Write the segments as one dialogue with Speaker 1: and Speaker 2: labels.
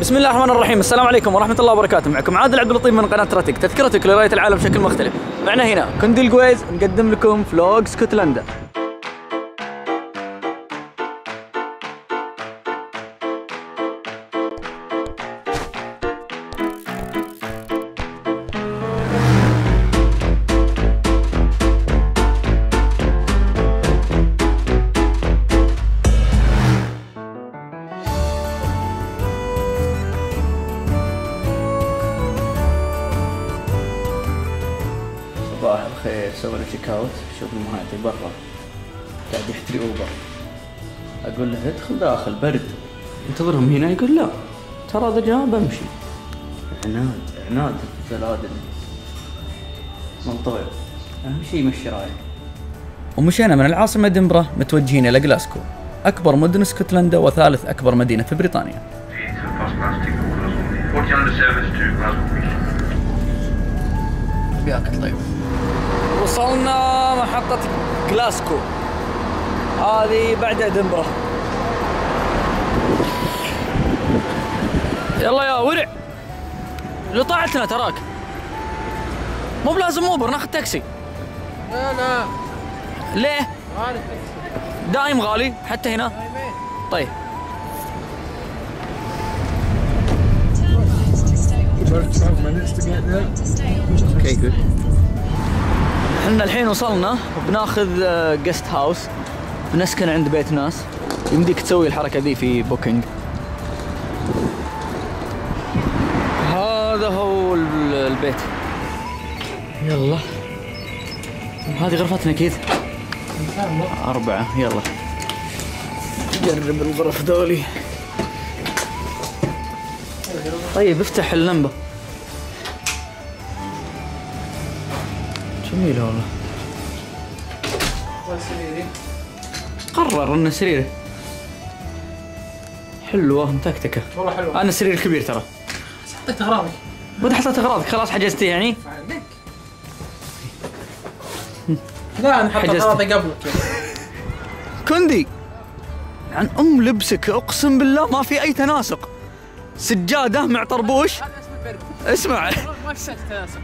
Speaker 1: بسم الله الرحمن الرحيم. السلام عليكم ورحمة الله وبركاته. معكم عادل عبد اللطيف من قناة رتك تذكرتك لرؤية العالم بشكل مختلف. معنا هنا كندي القويز نقدم لكم فلوق اسكتلندا check out شوف المهاتي برا. قاعد يحتري اوبر أقول له ادخل داخل برد. انتظرهم هنا يقول لا. ترى اذا جاء بمشي عناد عناد الزلادل منطوي. أهم شيء يمشي رايح ومشينا من العاصمة أدنبرة متوجهين إلى جلاسكو أكبر مدن اسكتلندا وثالث أكبر مدينة في بريطانيا.
Speaker 2: First class ticket holders only. 40 hundred service to Glasgow Beach.
Speaker 1: بياك طيب. وصلنا محطة جلاسكو. هذه بعد ادنبرا يلا يا ورع. لطاعتنا تراك. مو بلازم اوبر ناخذ تاكسي.
Speaker 3: لا لا.
Speaker 1: ليه؟
Speaker 3: غالي
Speaker 1: دايم غالي حتى هنا. طيب. okay good إحنا الحين وصلنا وبناخذ guest house بنسكن عند بيت ناس. يمديك تسوي الحركة ذي في بوكينج هذا هو ال- البيت. يلا. هذه غرفتنا أكيد أربعة. يلا. جرب الغرف ذولي. طيب افتح اللمبة جميلة والله. قرر انه سريره حلوة متكتكة
Speaker 3: والله حلوة.
Speaker 1: أنا سرير كبير ترى.
Speaker 3: حطيت اغراضك
Speaker 1: وانت حطيت أغراضك خلاص حجزتي يعني.
Speaker 3: عندك لا أنا حطيت. أغراضي قبلك.
Speaker 1: كندي عن أم لبسك أقسم بالله ما في أي تناسق. سجادة مع طربوش اسمع.
Speaker 3: ما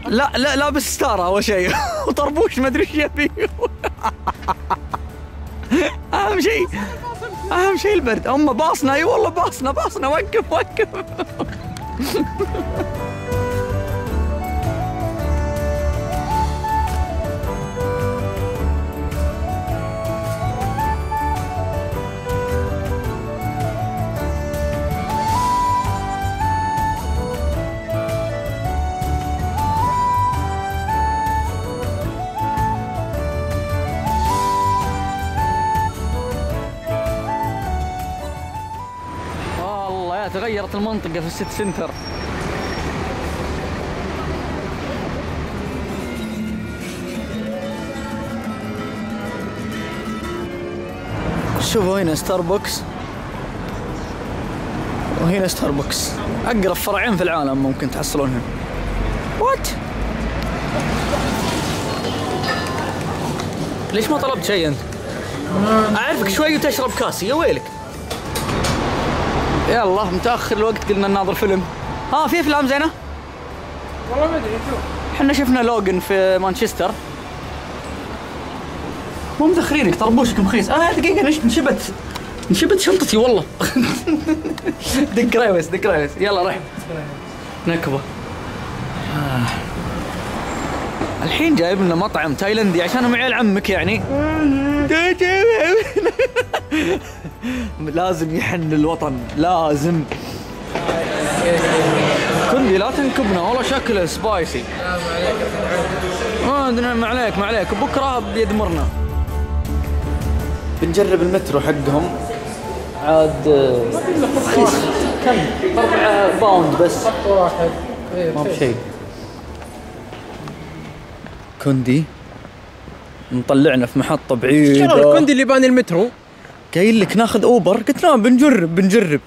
Speaker 1: لا لا لابس ستاره أول شيء. وطربوش ما أدري إيش يبي. أهم شيء أهم شيء البرد. هم باصنا أي والله باصنا باصنا وقف وقف. تغيرت المنطقة في ال city centre. شوفوا هنا ستاربكس وهنا ستاربكس أقرب فرعين في العالم ممكن تحصلونهم what ليش ما طلبت شيء أنت؟ أعرفك شوي وتشرب كاسي. يا ويلك. يلا متأخر الوقت قلنا نناظر فيلم. ها في أفلام زينة؟
Speaker 3: والله ما أدري شوف.
Speaker 1: إحنا شفنا لوجن في مانشستر. مو مدخرينك طربوشك مخيس. آه دقيقة نش- نشبت نشبت شنطتي والله. دق ريوس دق ريوس. يلا رح نكبة آه. الحين جايب لنا مطعم تايلندي عشان عيال عمك يعني. لازم يحن الوطن لازم. كندي لا تنكبنا والله شكله spicy ما أدري ما عليك ما عليك. بكرة بيدمرنا بنجرب المترو حقهم. عاد رخيص كم؟ 4 pound بس.
Speaker 3: خط واحد. إيه،
Speaker 1: ما. بشيء كندي. مطلعنا في محطة
Speaker 3: شنو
Speaker 1: بعيدة
Speaker 3: الكندي اللي باني المترو؟
Speaker 1: قايل لك ناخذ أوبر. قلت لا بنجرب بنجرب.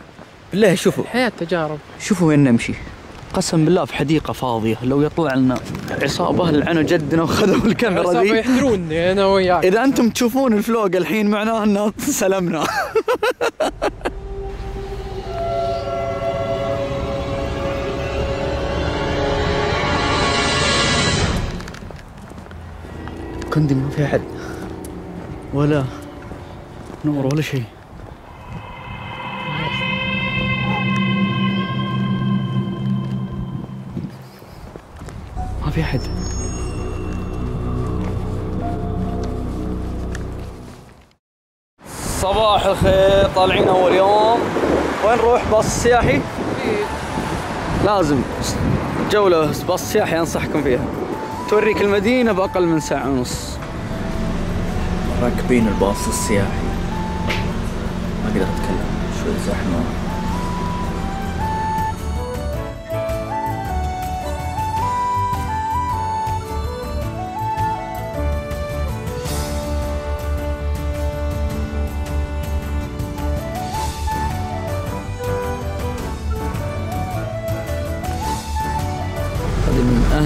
Speaker 1: بالله شوفوا.
Speaker 3: حياة تجارب.
Speaker 1: شوفوا وين نمشي. قسم بالله في حديقة فاضية. لو يطلع لنا عصابة لعنوا جدنا وخذوا الكاميرا
Speaker 3: عصابة
Speaker 1: ذي
Speaker 3: يحتروني أنا وياك.
Speaker 1: إذا أنتم تشوفون الفلوق الحين معناه أنه سلمنا. كندي ما في احد ولا نور ولا شيء. ما في أحد. صباح الخير طالعين أول يوم. وين نروح؟ باص سياحي؟ لازم. جولة باص سياحي أنصحكم فيها. توريك المدينة بأقل من ساعة ونص.
Speaker 4: راكبين الباص السياحي. ما أقدر أتكلم. شوي زحمه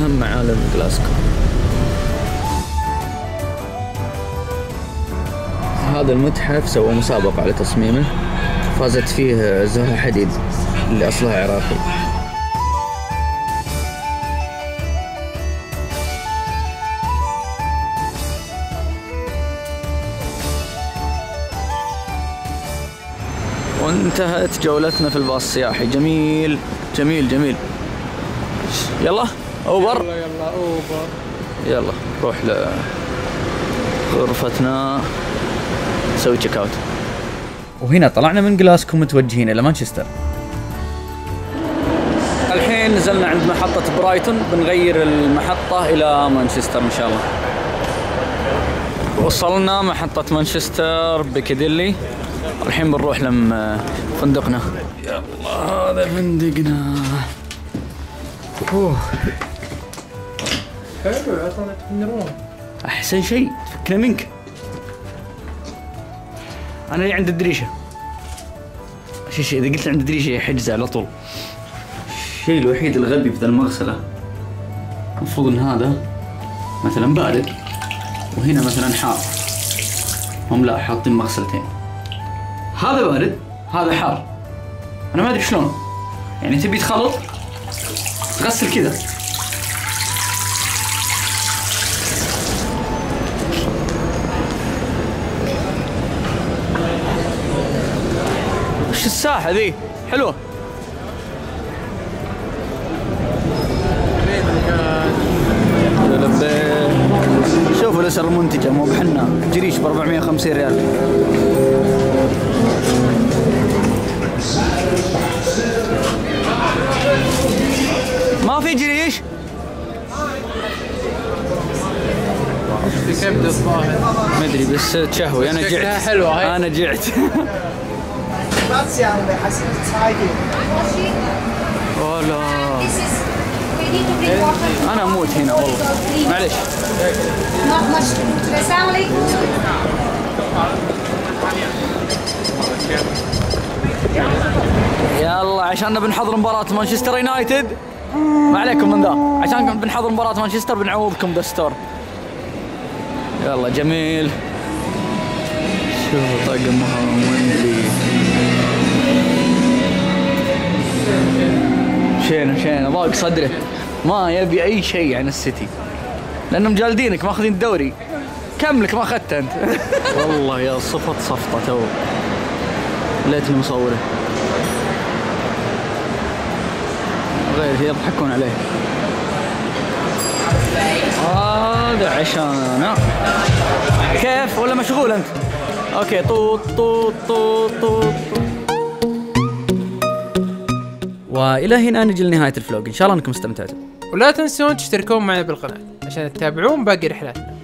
Speaker 1: اهم معالم جلاسكو. هذا المتحف سوى مسابقة على تصميمه فازت فيه زهرة حديد اللي اصلها عراقي. وانتهت جولتنا في الباص السياحي. جميل جميل جميل. يلا. أوبر؟
Speaker 3: يلا يلا أوبر.
Speaker 1: يلا نروح لغرفتنا نسوي check out وهنا طلعنا من جلاسكو متوجهين إلى مانشستر. الحين نزلنا عند محطة برايتون بنغير المحطة إلى مانشستر إن شاء الله. وصلنا محطة مانشستر بيكاديلي الحين بنروح لم فندقنا. يلا هذا فندقنا. أوه.
Speaker 3: حلو أصلا تنرون
Speaker 1: أحسن شيء تفكنا منك. أنا اللي عند الدريشة. شي شي إذا قلت عند الدريشة يحجز على طول. الشيء الوحيد الغبي في ذا المغسلة المفروض ان هذا مثلا بارد وهنا مثلا حار. هم لا حاطين مغسلتين. هذا بارد هذا حار. أنا ما أدري شلون. يعني تبي تخلط تغسل كذا. وش الساحة ذي؟ حلوة لبيك شوفوا الاسر المنتجة مو بحنا. جريش ب 450 ريال. ما في جريش؟
Speaker 3: في كبده الظاهر.
Speaker 1: ما أدري بس تشهوي أنا
Speaker 3: شكلها
Speaker 1: جعت.
Speaker 3: حلوة هاي.
Speaker 1: أنا جعت. أنا أموت هنا والله معلش.
Speaker 5: السلام عليكم.
Speaker 1: يلا عشان بنحضر مباراة مانشستر يونايتد. ما عليكم من ذا. عشان بنحضر مباراة مانشستر بنعوضكم بال store يلا جميل. شوفوا طقمها ويمبلي شينه شينه ضاق صدره. ما يبي أي شيء عن السيتي. لأنهم جالدينك ماخذين الدوري. كم لك ما اخذت أنت. والله يا صفت صفطة تو. ليتني مصوره. غير يضحكون عليه. هذا عشانة. كيف؟ ولا مشغول أنت؟ أوكي طوط طوط طوط طوط والى هنا نجي لنهاية الفلوج إن شاء الله أنكم استمتعتوا.
Speaker 3: ولا تنسون تشتركون معنا بالقناة عشان تتابعون باقي رحلاتنا.